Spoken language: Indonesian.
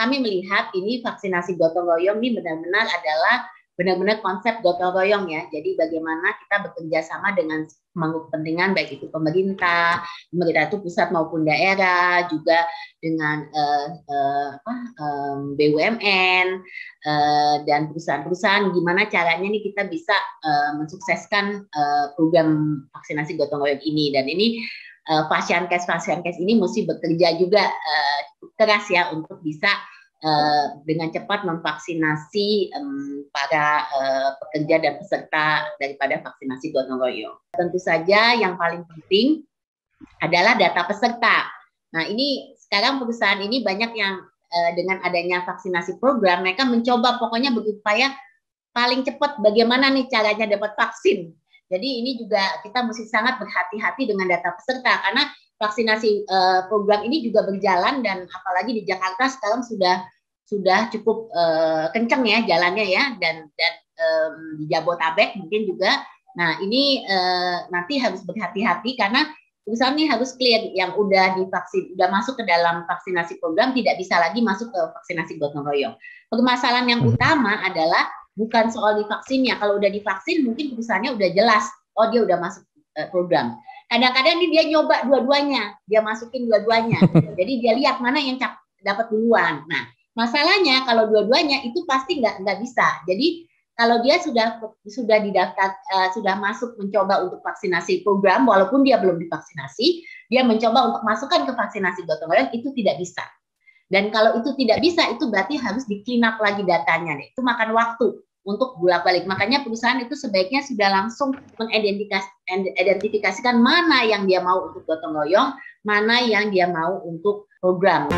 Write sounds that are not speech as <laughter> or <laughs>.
kami melihat ini vaksinasi gotong royong ini benar-benar adalah benar-benar konsep gotong royong ya. Jadi bagaimana kita bekerja sama dengan pemangku kepentingan baik itu pemerintah, pemerintah itu pusat maupun daerah, juga dengan uh, uh, apa, um, BUMN uh, dan perusahaan-perusahaan. Gimana caranya nih kita bisa uh, mensukseskan uh, program vaksinasi gotong royong ini dan ini uh, Fasiankes Fasiankes ini mesti bekerja juga uh, keras ya untuk bisa uh, dengan cepat memvaksinasi um, para uh, pekerja dan peserta daripada vaksinasi gotong royong. Tentu saja yang paling penting adalah data peserta. Nah ini sekarang perusahaan ini banyak yang uh, dengan adanya vaksinasi program mereka mencoba pokoknya berupaya paling cepat bagaimana nih caranya dapat vaksin. Jadi ini juga kita mesti sangat berhati-hati dengan data peserta karena vaksinasi uh, program ini juga berjalan dan apalagi di Jakarta sekarang sudah sudah cukup uh, kencang ya jalannya ya dan dan um, di Jabotabek mungkin juga. Nah ini uh, nanti harus berhati-hati karena perusahaan ini harus clear yang udah divaksin, udah masuk ke dalam vaksinasi program tidak bisa lagi masuk ke vaksinasi gotong royong. Permasalahan yang hmm. utama adalah bukan soal divaksinnya. Kalau udah divaksin mungkin perusahaannya udah jelas, oh dia udah masuk uh, program. Kadang-kadang ini dia nyoba dua-duanya, dia masukin dua-duanya. <laughs> Jadi dia lihat mana yang dapat duluan. Nah, masalahnya kalau dua-duanya itu pasti nggak nggak bisa. Jadi kalau dia sudah sudah didaftar uh, sudah masuk mencoba untuk vaksinasi program walaupun dia belum divaksinasi, dia mencoba untuk masukkan ke vaksinasi gotong royong itu tidak bisa. Dan kalau itu tidak bisa itu berarti harus di clean up lagi datanya deh. Itu makan waktu untuk bolak-balik. Makanya perusahaan itu sebaiknya sudah langsung mengidentifikasikan mana yang dia mau untuk gotong royong, mana yang dia mau untuk program.